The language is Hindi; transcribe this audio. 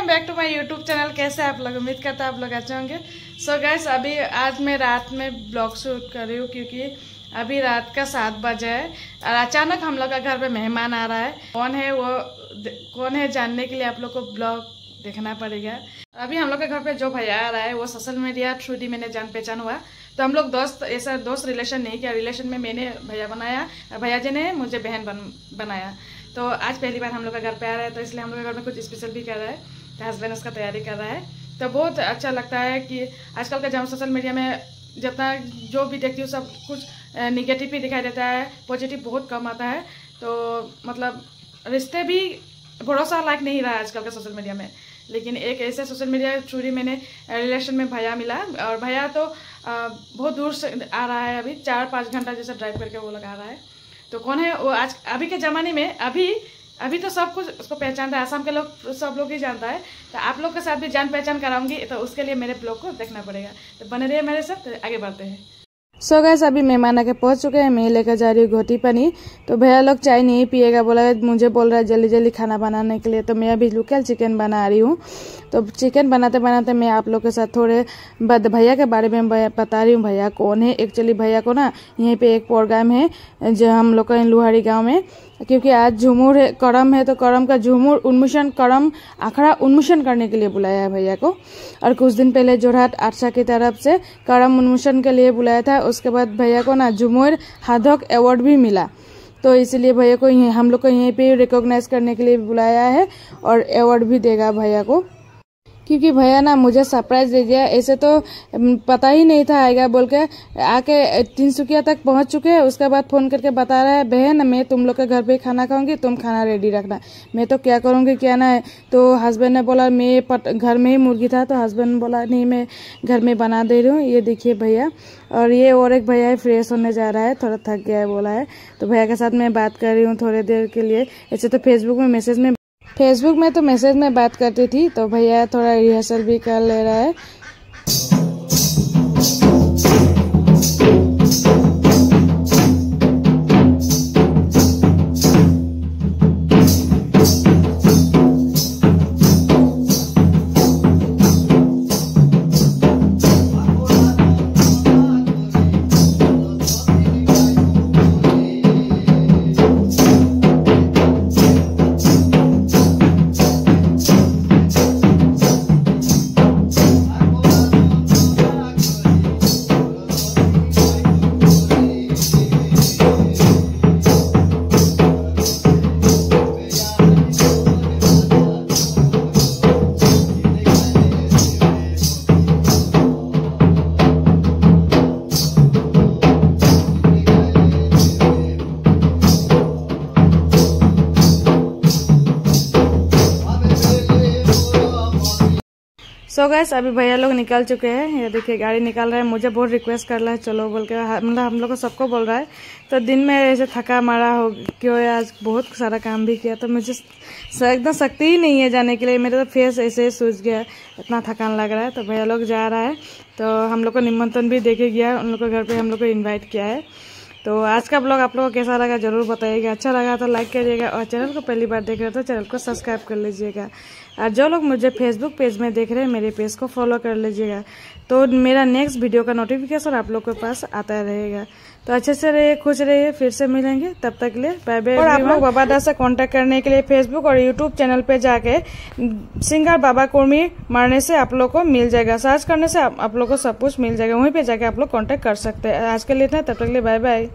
Welcome back to my YouTube channel. कैसे आप लोग? उम्मीद करता आप लोग अच्छे होंगे। सो गैस अभी आज मैं रात में ब्लॉग शूट कर रही हूँ क्योंकि अभी रात का सात बजे है और अचानक हम लोग का घर पे मेहमान आ रहा है। कौन है वो? कौन है जानने के लिए आप लोग को ब्लॉग देखना पड़ेगा। अभी हम लोग के घर पे जो भैया आ रहा है, वो सोशल मीडिया थ्रू दी मैंने जान पहचान हुआ। तो हम लोग दोस्त, ऐसा दोस्त रिलेशन नहीं किया। रिलेशन में मैंने भैया बनाया और भैया जी ने मुझे बहन बन बनाया। तो आज पहली बार हम लोग का घर पे आ रहा है तो इसलिए हम लोग के घर में कुछ स्पेशल भी कर रहा है। तो हस्बैंड उसका तैयारी कर रहा है। तो बहुत अच्छा लगता है कि आजकल का जब सोशल मीडिया में जितना जो भी देखती हूँ, सब कुछ निगेटिव भी दिखाई देता है पॉजिटिव बहुत कम आता है। तो मतलब रिश्ते भी भरोसा लायक नहीं रहा आजकल का सोशल मीडिया में। लेकिन एक ऐसे सोशल मीडिया थ्रू मैंने रिलेशन में भैया मिला। और भैया तो बहुत दूर से आ रहा है अभी, चार पाँच घंटा जैसे ड्राइव करके वो लगा रहा है। तो कौन है? वो आज, अभी के ज़माने में, अभी अभी तो सब कुछ उसको पहचानता है, आसाम के लोग, सब लोग ही जानता है। तो आप लोग के साथ भी जान पहचान कराऊँगी तो उसके लिए मेरे ब्लॉग को देखना पड़ेगा। तो बने रहिए मेरे साथ तो आगे बढ़ते हैं। सो so गैस अभी मेहमान आके पहुँच चुके हैं, मैं लेकर जा रही हूँ घोटी पानी तो भैया लोग चाय नहीं पिएगा, बोला मुझे बोल रहा है जल्दी जल्दी खाना बनाने के लिए। तो मैं अभी लोकल चिकन बना रही हूँ। तो चिकन बनाते बनाते मैं आप लोग के साथ थोड़े बद भैया के बारे में बता रही हूँ। भैया कौन है? एक्चुअली भैया को ना यहीं पे एक प्रोग्राम है, जो हम लोग का लुहारी गाँव में। क्योंकि आज झूमुर है, करम है तो करम का झूमुर उन्मोचन करम, आखड़ा उन्मोचन करने के लिए बुलाया है भैया को। और कुछ दिन पहले जोरहाट आरसा की तरफ़ से करम उन्मोचन के लिए बुलाया था। उसके बाद भैया को ना झूमुर हाधक अवार्ड भी मिला। तो इसलिए भैया को हम लोग को यहीं पे रिकॉग्नाइज करने के लिए बुलाया है और अवार्ड भी देगा भैया को। क्योंकि भैया ना मुझे सरप्राइज़ दे दिया। ऐसे तो पता ही नहीं था, आएगा बोल के, आके तिनसुकिया तक पहुँच चुके हैं। उसके बाद फ़ोन करके बता रहा है, बहन, मैं तुम लोग के घर पे खाना खाऊँगी, तुम खाना रेडी रखना। मैं तो क्या करूँगी, क्या ना है? तो हस्बैंड ने बोला, मैं पट, घर में ही मुर्गी था। तो हस्बैंड बोला, नहीं, मैं घर में बना दे रही हूँ, ये देखिए भैया। और ये और एक भैया फ्रेश होने जा रहा है, थोड़ा थक गया है, बोला है। तो भैया के साथ मैं बात कर रही हूँ थोड़ी देर के लिए। ऐसे तो फेसबुक में मैसेज में फेसबुक में तो मैसेज में बात करती थी तो भैया थोड़ा रिहर्सल भी कर ले रहा है। सो so गैस अभी भैया लोग निकल चुके हैं। ये देखिए, गाड़ी निकाल रहा है। मुझे बहुत रिक्वेस्ट कर रहा है। चलो बोल के मतलब हम लोग को सबको बोल रहा है। तो दिन में ऐसे थका मारा हो, क्यों आज बहुत सारा काम भी किया। तो मुझे एकदम शक्ति ही नहीं है जाने के लिए। मेरा तो फेस ऐसे ही सूझ गया इतना थकान लग रहा है। तो भैया लोग जा रहा है। तो हम लोग को निमंत्रण भी देखे गया उन लोग को घर पर हम लोग को इन्वाइट किया है। तो आज का ब्लॉग आप लोगों को कैसा लगा ज़रूर बताइएगा। अच्छा लगा तो लाइक करिएगा और चैनल को पहली बार देख रहे हो तो चैनल को सब्सक्राइब कर लीजिएगा। और जो लोग मुझे फेसबुक पेज में देख रहे हैं मेरे पेज को फॉलो कर लीजिएगा। तो मेरा नेक्स्ट वीडियो का नोटिफिकेशन आप लोग के पास आता रहेगा। तो अच्छे से रहिए खुश रहिए फिर से मिलेंगे। तब तक लिए बाय बाय और आप लोग बाबा दास से कांटेक्ट करने के लिए फेसबुक और यूट्यूब चैनल पे जाके सिंगर बाबा कुर्मी मारने से आप लोग को मिल जाएगा। सर्च करने से आप, आप लोग को सब कुछ मिल जाएगा। वहीं पे जाके आप लोग कांटेक्ट कर सकते हैं। आज के लिए इतना तब तक लिए बाय बाय